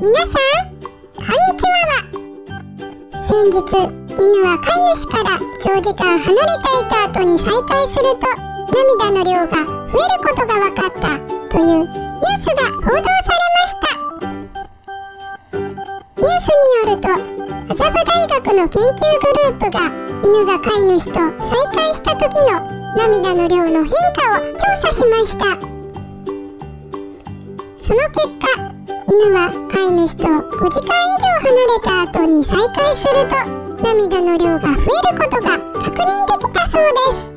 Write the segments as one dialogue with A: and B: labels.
A: 皆さんこんにちは。先日犬は飼い主から長時間離れていた後に再会すると涙の量が増えることが分かったというニュースが報道されました。ニュースによると麻布大学の研究グループが犬が飼い主と再会した時の涙の量の変化を調査しました。その結果犬は飼い主と5時間以上離れた後に再会すると涙の量が増えることが確認できたそうです。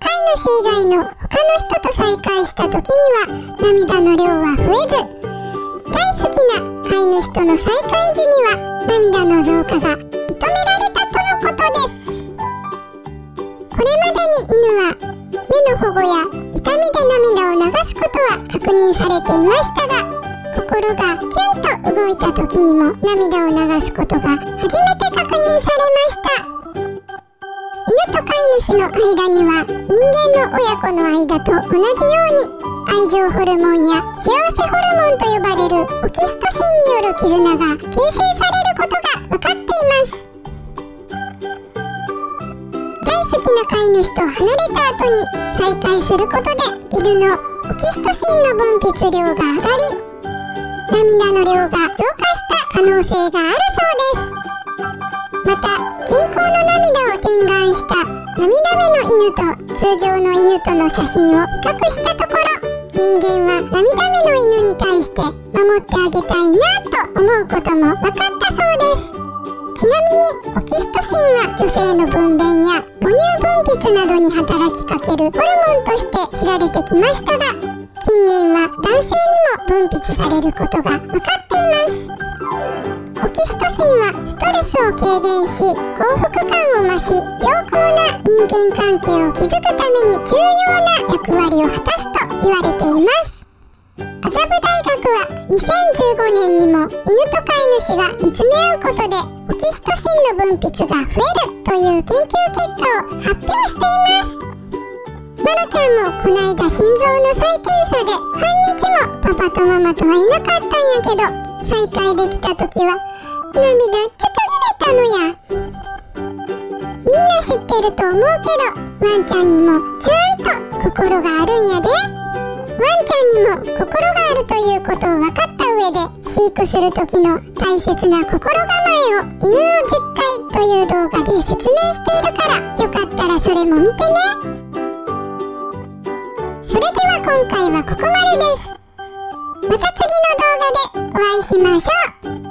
A: 飼い主以外の他の人と再会した時には涙の量は増えず大好きな飼い主との再会時には涙の増加が認められたとのことです。これまでに犬は目の保護やで涙を流すことは確認されていましたが心がキュンと動いた時にも涙を流すことが初めて確認されました。犬と飼い主の間には人間の親子の間と同じように愛情ホルモンや幸せホルモンと呼ばれるオキシトシンによる絆が形成されることが主と離れた後に再会することで犬のオキシトシンの分泌量が上がり涙の量が増加した可能性があるそうです。また人工の涙を点眼した涙目の犬と通常の犬との写真を比較したところ人間は涙目の犬に対して守ってあげたいなと思うことも分かったそうです。ちなみにオキシトシンは女性の分娩乳分泌などに働きかけるホルモンとして知られてきましたが近年は男性にも分泌されることが分かっています。オキシトシンはストレスを軽減し幸福感を増し良好な人間関係を築くために重要な役割を果たすと言われています。2015年にも犬と飼い主が見つめ合うことでオキシトシンの分泌が増えるという研究結果を発表していますマロちゃんもこないだ心臓の再検査で半日もパパとママとはいなかったんやけど再会できた時は涙ちょっと出れたのやみんな知ってると思うけどワンちゃんにもちゃんと心があるんやで。ワンちゃんにも心があるということを分かった上で飼育する時の大切な心構えを犬の実態という動画で説明しているからよかったらそれも見てね。それでは今回はここまでです。また次の動画でお会いしましょう。